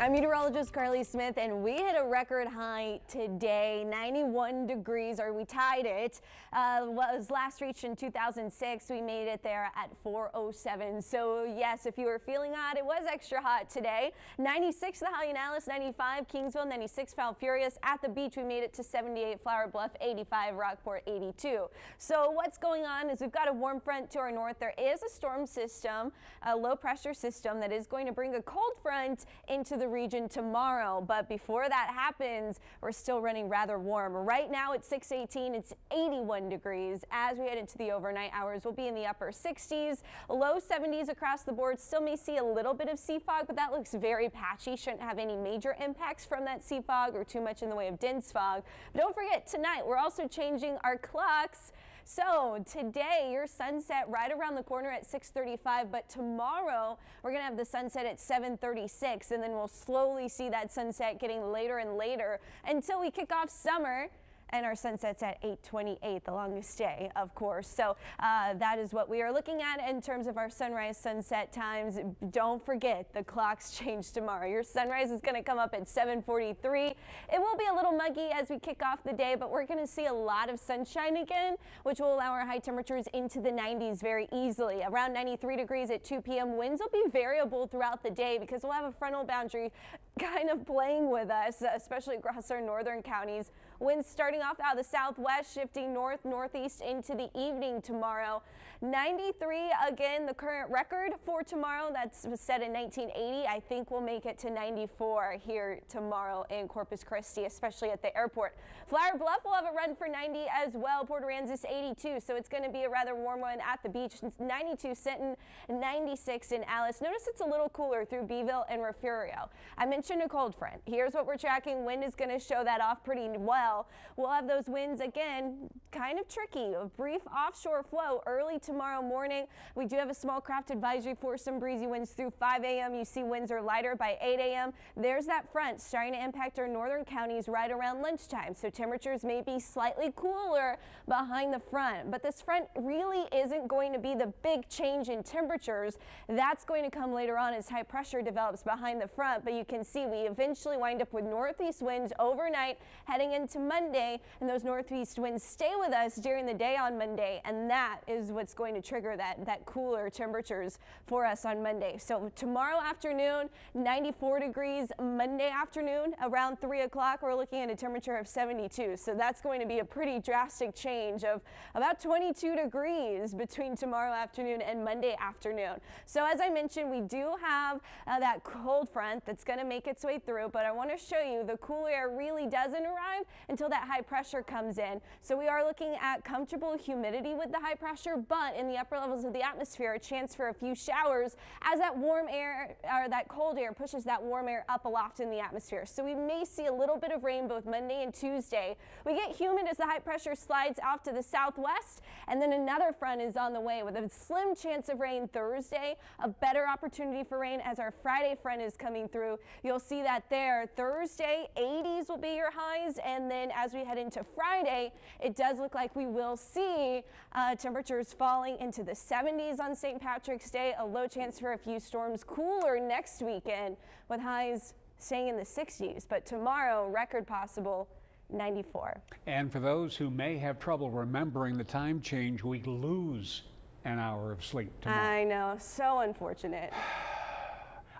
I'm meteorologist Carly Smith, and we hit a record high today, 91 degrees, or we tied it. Uh, was last reached in 2006. We made it there at 407. So yes, if you were feeling hot, it was extra hot today. 96 the high in Alice, 95 Kingsville, 96 Falfurrias. At the beach, we made it to 78 Flower Bluff, 85 Rockport, 82. So what's going on is we've got a warm front to our north. There is a storm system, a low pressure system that is going to bring a cold front into the region tomorrow. But before that happens, we're still running rather warm. Right now it's 618. It's 81 degrees. As we head into the overnight hours, we'll be in the upper 60s, low 70s across the board. Still may see a little bit of sea fog, but that looks very patchy. Shouldn't have any major impacts from that sea fog or too much in the way of dense fog. But don't forget tonight, we're also changing our clocks. So today your sunset right around the corner at 635, but tomorrow we're going to have the sunset at 736 and then we'll slowly see that sunset getting later and later until we kick off summer and our sunset's at 828, the longest day, of course. So uh, that is what we are looking at in terms of our sunrise sunset times. Don't forget the clocks change tomorrow. Your sunrise is going to come up at 743. It will be a little muggy as we kick off the day, but we're going to see a lot of sunshine again, which will allow our high temperatures into the 90s very easily. Around 93 degrees at 2 p.m. Winds will be variable throughout the day because we'll have a frontal boundary kind of playing with us, especially across our northern counties. Winds starting off out of the southwest, shifting north northeast into the evening tomorrow. 93 again, the current record for tomorrow. That's was set in 1980. I think we'll make it to 94 here tomorrow in Corpus Christi, especially at the airport. Flower Bluff will have a run for 90 as well. Port Aransas 82, so it's going to be a rather warm one at the beach. 92 Sinton, 96 in Alice. Notice it's a little cooler through Beeville and Refugio. I mentioned a cold front. Here's what we're tracking. Wind is going to show that off pretty well. We'll have those winds again, kind of tricky. A brief offshore flow early tomorrow morning. We do have a small craft advisory for some breezy winds through 5 a.m. You see winds are lighter by 8 a.m. There's that front starting to impact our northern counties right around lunchtime. So temperatures may be slightly cooler behind the front, but this front really isn't going to be the big change in temperatures. That's going to come later on as high pressure develops behind the front, but you can see we eventually wind up with northeast winds overnight heading into Monday, and those northeast winds stay with us during the day on Monday, and that is what's going to trigger that, that cooler temperatures for us on Monday. So tomorrow afternoon, 94 degrees. Monday afternoon, around 3 o'clock, we're looking at a temperature of 72. So that's going to be a pretty drastic change of about 22 degrees between tomorrow afternoon and Monday afternoon. So as I mentioned, we do have uh, that cold front that's going to make its way through, but I want to show you the cool air really doesn't arrive until that high pressure comes in. So we are looking at comfortable humidity with the high pressure, but in the upper levels of the atmosphere, a chance for a few showers as that warm air or that cold air pushes that warm air up aloft in the atmosphere. So we may see a little bit of rain both Monday and Tuesday. We get humid as the high pressure slides off to the southwest, and then another front is on the way with a slim chance of rain Thursday, a better opportunity for rain as our Friday front is coming through. You'll see that there. Thursday, 80s will be your highs, and then as we head into Friday, it does look like we will see uh, temperatures falling into the 70s on St. Patrick's Day, a low chance for a few storms cooler next weekend with highs staying in the 60s. But tomorrow, record possible 94. And for those who may have trouble remembering the time change, we lose an hour of sleep tomorrow. I know, so unfortunate.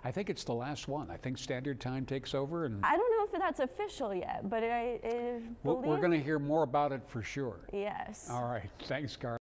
I think it's the last one. I think Standard Time takes over, and I don't know if that's official yet, but I, I we're going to hear more about it for sure. Yes. All right. Thanks, Carl.